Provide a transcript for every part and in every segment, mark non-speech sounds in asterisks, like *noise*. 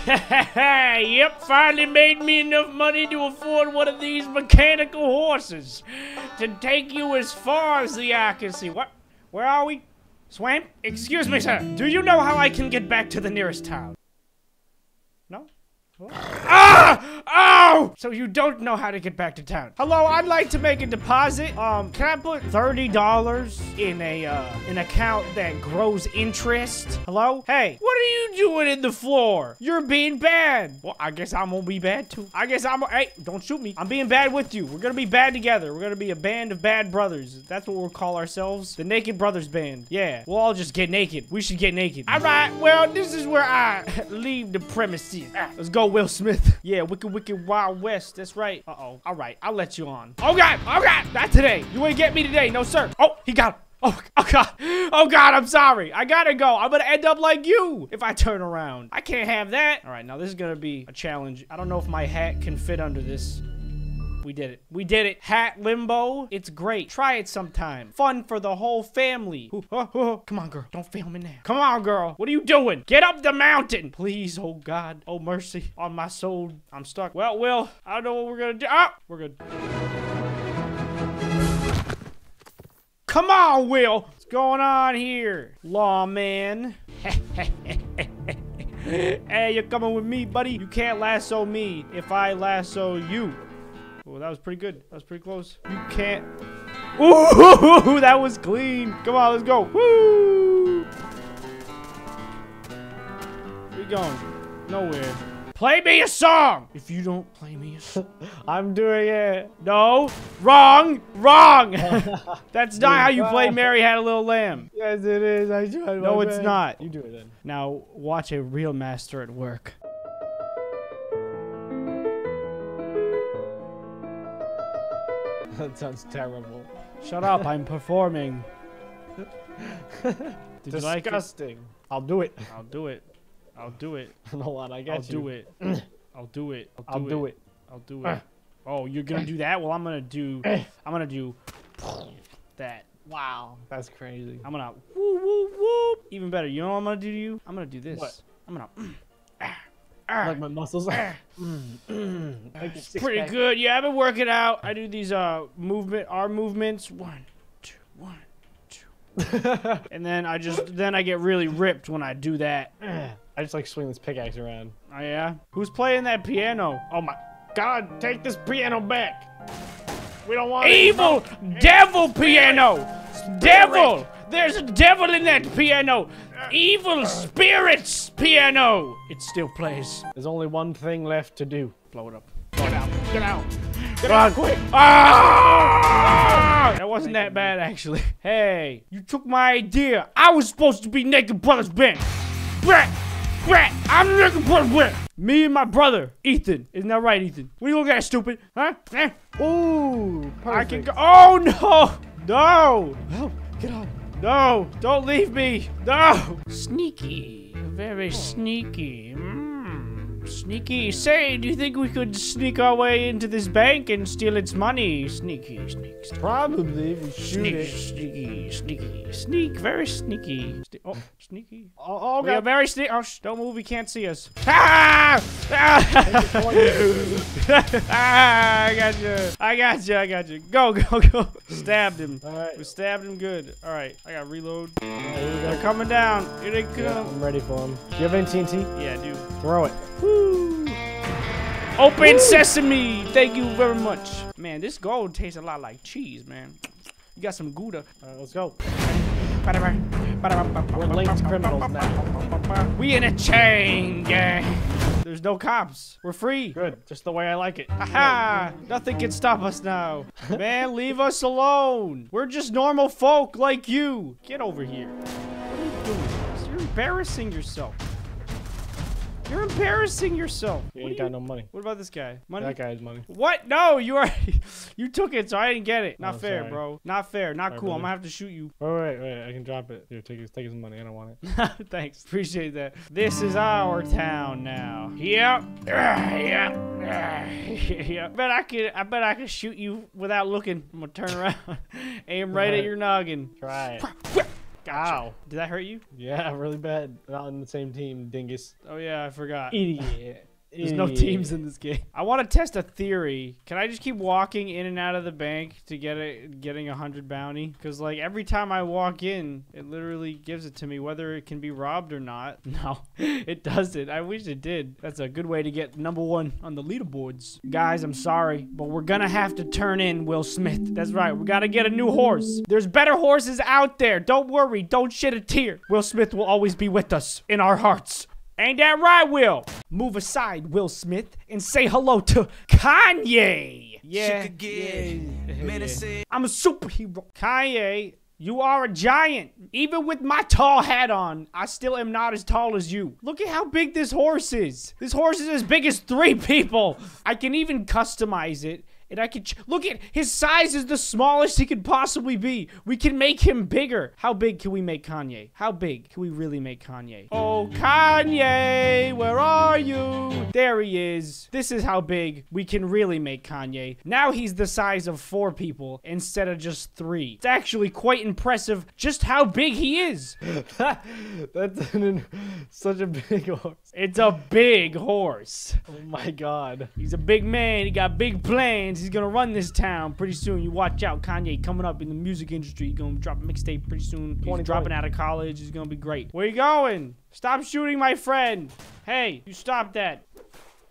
*laughs* yep, finally made me enough money to afford one of these mechanical horses to take you as far as the eye can see. What? Where are we? Swamp? Excuse me, sir. Do you know how I can get back to the nearest town? No? Ah! Oh! So you don't know how to get back to town. Hello, I'd like to make a deposit. Um, can I put $30 in a, uh, an account that grows interest? Hello? Hey, what are you doing in the floor? You're being bad. Well, I guess I'm gonna be bad too. I guess I'm, hey, don't shoot me. I'm being bad with you. We're gonna be bad together. We're gonna be a band of bad brothers. That's what we'll call ourselves. The Naked Brothers Band. Yeah, we'll all just get naked. We should get naked. All right, well, this is where I *laughs* leave the premises. Ah, let's go, Will Smith. *laughs* Yeah, Wicked Wicked Wild West. That's right. Uh-oh. All right, I'll let you on. Oh, God. Oh. Not today. You ain't get me today. No, sir. Oh, he got him. Oh, *laughs* oh, God. Oh, God, I'm sorry. I gotta go. I'm gonna end up like you if I turn around. I can't have that. All right, now this is gonna be a challenge. I don't know if my hat can fit under this. We did it. We did it. Hat limbo. It's great. Try it sometime. Fun for the whole family. Ooh, oh, oh. Come on, girl. Don't fail me now. Come on, girl. What are you doing? Get up the mountain. Please, oh God. Oh, mercy on my soul. I'm stuck. Well, Will, I don't know what we're gonna do. Ah, we're good. Come on, Will. What's going on here? Lawman. *laughs* hey, you're coming with me, buddy. You can't lasso me if I lasso you. Oh, that was pretty good. That was pretty close. You can't. Ooh, *laughs* that was clean. Come on, let's go. Woo! Where we going? Nowhere. Play me a song! If you don't play me a song. *laughs* I'm doing it. No. Wrong. Wrong. *laughs* That's not how you play Mary Had a Little Lamb. Yes, it is. I tried. No, it's best. not. You do it then. Now, watch a real master at work. *laughs* That sounds terrible. Shut up, I'm performing. *laughs* Did you like it? Disgusting. I'll do it. I'll do it. I'll do it. *laughs* Hold on, I got I'll you. do it. *clears throat* I'll do it. I'll do it. I'll do *clears throat* it. Oh, you're gonna do that? Well, I'm gonna do. *clears throat* I'm gonna do that. Wow, that's crazy. I'm gonna woo woo woo. Even better. You know what I'm gonna do to you? I'm gonna do this. What? I'm gonna. Ah, Like my muscles. ah. *laughs* *clears throat* like It's pretty good. Yeah, I've been working out. I do these uh movement arm movements. One, two, one, two. *laughs* and then I just then I get really ripped when I do that. *clears throat* I just like swing this pickaxe around. Oh yeah? Who's playing that piano? Oh my god, take this piano back. We don't want Evil devil piano! Devil! There's a devil in that piano! Evil spirits piano! It still plays. There's only one thing left to do. Blow it up. Get out! Get out! Get out quick! Ah! That wasn't that bad actually. *laughs* Hey, you took my idea. I was supposed to be Naked Brothers Band. Brett! Brett! I'm Naked Brothers Band! Me and my brother, Ethan. Isn't that right, Ethan? What are you looking at, stupid? Huh? Eh? Ooh, I can go. Oh no! No! No! Get on! No! Don't leave me! No! Sneaky. Very sneaky. Hmm? Sneaky. Say, do you think we could sneak our way into this bank and steal its money? Sneaky, sneak, sneak. Probably if we shoot Sneak, it. sneaky, sneaky, sneak, very sneaky. Sne- oh, sneaky. Oh, oh We are very sneaky. Oh, sh- don't move. He can't see us. Ah! Ah! ah! I got you. I got you. I got you. Go, *laughs* go, go. Stabbed him. Alright. We stabbed him good. All right. I got reload. There They're coming down. Here they come. Yeah, I'm ready for him. Do you have any TNT? Yeah, dude. Throw it. Woo. Open sesame. Thank you very much. Man, this gold tastes a lot like cheese, man. You got some Gouda. Alright, let's go. We're We're linked criminals now. We in a chain gang. There's no cops. We're free. Good, just the way I like it. Aha! Nothing can stop us now. *laughs* Man, leave us alone. We're just normal folk like you. Get over here. What are you doing? You're embarrassing yourself. You're embarrassing yourself. You ain't are got no money. what about this guy? Money? That guy has money. What? No, you are. *laughs* you took it, so I didn't get it. Not Oh, fair, sorry. bro. Not fair. Not Sorry, cool. I'm gonna have to shoot you. Wait, wait, wait. I can drop it. Here, take his, take his money. I don't want it. *laughs* Thanks. Appreciate that. This is our town now. Yep. *sighs* Yep. *sighs* yeah. Bet I could. I bet I could shoot you without looking. I'm gonna turn around, *laughs* aim right at your noggin. Try it. Ow. Did that hurt you? Yeah, *laughs* really bad. Not on the same team, dingus. Oh yeah, I forgot. Idiot. There's no teams in this game. I want to test a theory. Can I just keep walking in and out of the bank to get it, getting a hundred bounty? Because like every time I walk in, it literally gives it to me, whether it can be robbed or not. *laughs* No, it doesn't. I wish it did. That's a good way to get number one on the leaderboards. Guys, I'm sorry, but we're gonna have to turn in Will Smith. That's right. We gotta get a new horse. There's better horses out there. Don't worry. Don't shed a tear. Will Smith will always be with us in our hearts. Ain't that right, Will? Move aside, Will Smith, and say hello to Kanye. Yeah. yeah. *laughs* I'm a superhero. Kanye, you are a giant. Even with my tall hat on, I still am not as tall as you. Look at how big this horse is. This horse is as big as three people. I can even customize it. And I can look at his size is the smallest he could possibly be. We can make him bigger. How big can we make Kanye? How big can we really make Kanye? Oh, Kanye, where are you? There he is. This is how big we can really make Kanye. Now he's the size of four people instead of just three. It's actually quite impressive just how big he is. *laughs* That's an, such a big horse. It's a big horse. Oh my god. He's a big man. He got big plans. He's gonna run this town pretty soon. You watch out, Kanye coming up in the music industry. He's gonna drop a mixtape pretty soon. He's dropping out of college. He's gonna be great. Where you going? Stop shooting my friend. Hey, you stop that.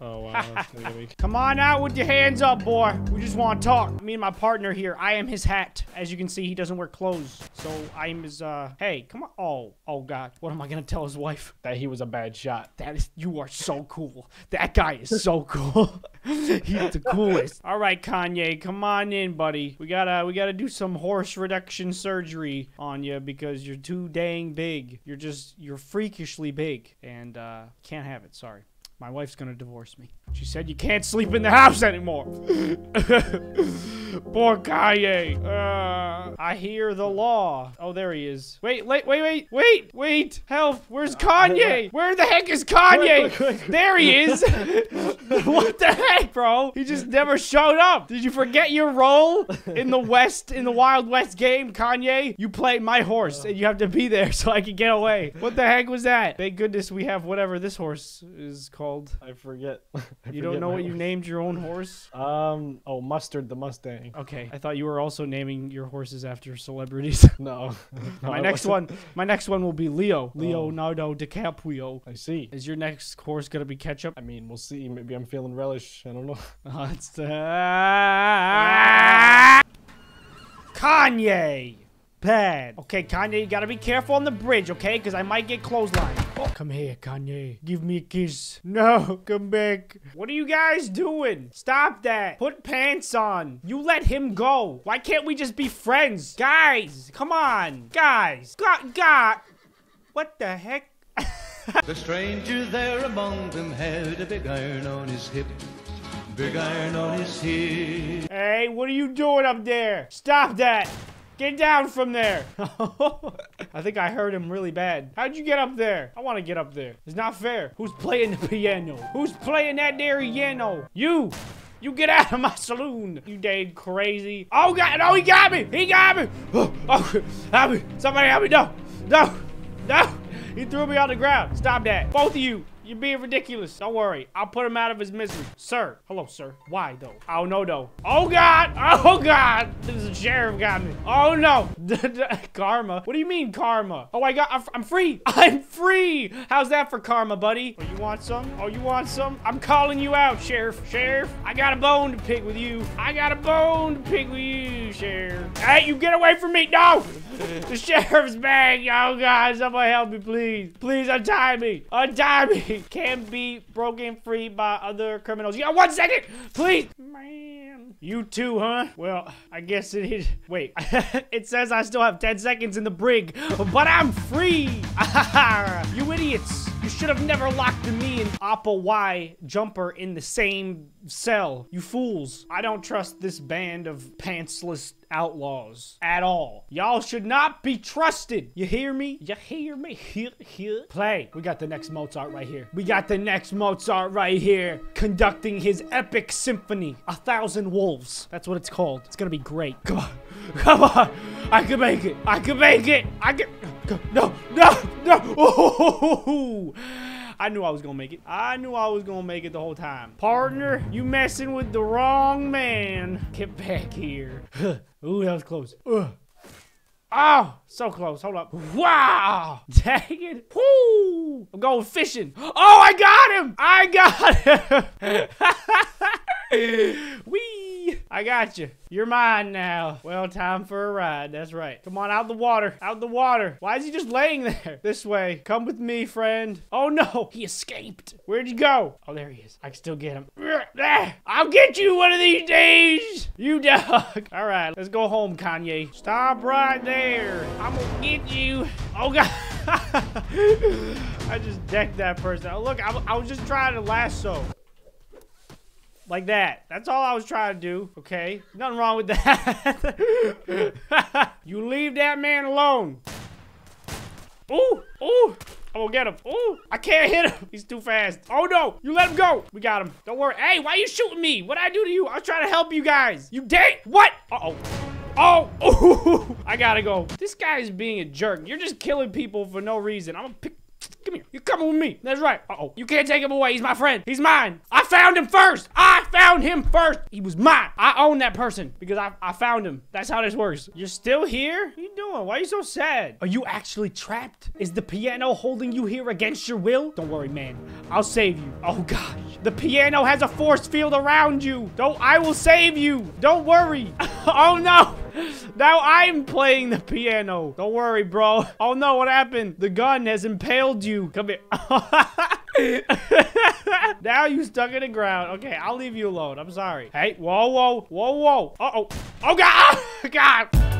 Oh wow. *laughs* Come on out with your hands up, boy. We just want to talk. Me and my partner here. I am his hat. As you can see, he doesn't wear clothes. So I am his uh hey, come on. Oh, oh god. What am I gonna tell his wife? That he was a bad shot. That is you are so cool. That guy is so *laughs* cool. *laughs* He's the coolest. All right, Kanye, come on in, buddy. We gotta we gotta do some horse reduction surgery on you because you're too dang big. You're just you're freakishly big and uh can't have it. Sorry. My wife's gonna divorce me. She said you can't sleep in the house anymore. *laughs* Poor Kanye. Uh, I hear the law. Oh, there he is. Wait, wait, wait, wait, wait, wait. Help. Where's *laughs* Kanye? Where the heck is Kanye? There he *laughs* is. *laughs* what the heck, bro? He just never showed up. Did you forget your role in the West, in the Wild West game, Kanye? You play my horse and you have to be there so I can get away. What the heck was that? Thank goodness we have whatever this horse is called. I forget. I you don't know what you named your own horse? Um, oh, Mustard the Mustang. Okay, I thought you were also naming your horses after celebrities. *laughs* No. *laughs* no my next one, my next one will be Leo. Leonardo DiCaprio. I see. Is your next horse gonna be ketchup? I mean, we'll see. Maybe I'm feeling relish. I don't know. Uh, *laughs* it's the Kanye. Bad. Okay, Kanye, you gotta be careful on the bridge, okay? Because I might get clotheslined. Oh, come here, Kanye. Give me a kiss. No, *laughs* come back. What are you guys doing? Stop that. Put pants on. You let him go. Why can't we just be friends? Guys, come on. Guys. God, God. What the heck? *laughs* the stranger there among them had a big iron on his hip. Big iron on his hip. Hey, what are you doing up there? Stop that. Get down from there. *laughs* I think I heard him really bad. How'd you get up there? I want to get up there. It's not fair. Who's playing the piano? Who's playing that there piano? You. You get out of my saloon. You dang crazy. Oh, God. No, he got me. He got me. Oh, *gasps* oh, help me. Somebody help me. No. No. No. He threw me on the ground. Stop that. Both of you. You're being ridiculous. Don't worry. I'll put him out of his misery. Sir. Hello, sir. Why, though? Oh, no, though. Oh, God. *laughs* Oh, God. This sheriff got me. Oh, no. *laughs* karma. What do you mean, karma? Oh, I got... I'm free. *laughs* I'm free. How's that for karma, buddy? Oh, you want some? Oh, you want some? I'm calling you out, sheriff. Sheriff, I got a bone to pick with you. I got a bone to pick with you, sheriff. Hey, you get away from me. No. the sheriff's back. Oh, God. Somebody help me, please. Please untie me. Untie me can be broken free by other criminals. Yeah, one second, please. Man. You too, huh? Well, I guess it is. Wait, *laughs* it says I still have 10 seconds in the brig, but I'm free. *laughs* you idiots. You should have never locked me and Appa Y jumper in the same cell. You fools. I don't trust this band of pantsless outlaws at all. Y'all should not be trusted. You hear me? You hear me? Play. We got the next Mozart right here. We got the next Mozart right here conducting his epic symphony, A Thousand Wolves. That's what it's called. It's gonna be great. Come on. *laughs* Come on. I can make it. I can make it. I can. Go. No, no, no. Oh, *laughs* I knew I was gonna make it. I knew I was gonna make it the whole time. Partner, you messing with the wrong man. Get back here. *laughs* Ooh, that was close. Ugh. Oh, so close. Hold up. Wow. *laughs* Dang it. Woo. I'm going fishing. Oh, I got him. I got him. I got you. You're mine now. Well, time for a ride. That's right. Come on, out the water. Out the water. Why is he just laying there? *laughs* This way. Come with me, friend. Oh, no. He escaped. Where'd you go? Oh, there he is. I can still get him. *laughs* Ah, I'll get you one of these days. You *laughs* dog. All right, let's go home, Kanye. Stop right there. I'm gonna get you. Oh, God. I just decked that person. Oh, look, I, I was just trying to lasso. Like that. That's all I was trying to do, okay? Nothing wrong with that. *laughs* you leave that man alone. Ooh, ooh. I'm gonna get him. Ooh, I can't hit him. He's too fast. Oh no, you let him go. We got him. Don't worry. Hey, why are you shooting me? What'd I do to you? I was trying to help you guys. You did? What? Uh-oh. Oh, ooh, *laughs* I gotta go. This guy is being a jerk. You're just killing people for no reason. I'm gonna pick Come here. You're coming with me. That's right. Uh-oh. You can't take him away. He's my friend. He's mine. I found him first. I found him first. He was mine. I own that person because I, I found him. That's how this works. You're still here? What are you doing? Why are you so sad? Are you actually trapped? Is the piano holding you here against your will? Don't worry, man. I'll save you. Oh, gosh. The piano has a force field around you. Don't, I will save you. Don't worry. *laughs* oh, no. Now I'm playing the piano. Don't worry, bro. Oh no, what happened? The gun has impaled you. Come here. *laughs* now you stuck in the ground. Okay, I'll leave you alone. I'm sorry. Hey, whoa, whoa, whoa, whoa. Uh-oh. Oh, God. *laughs* God.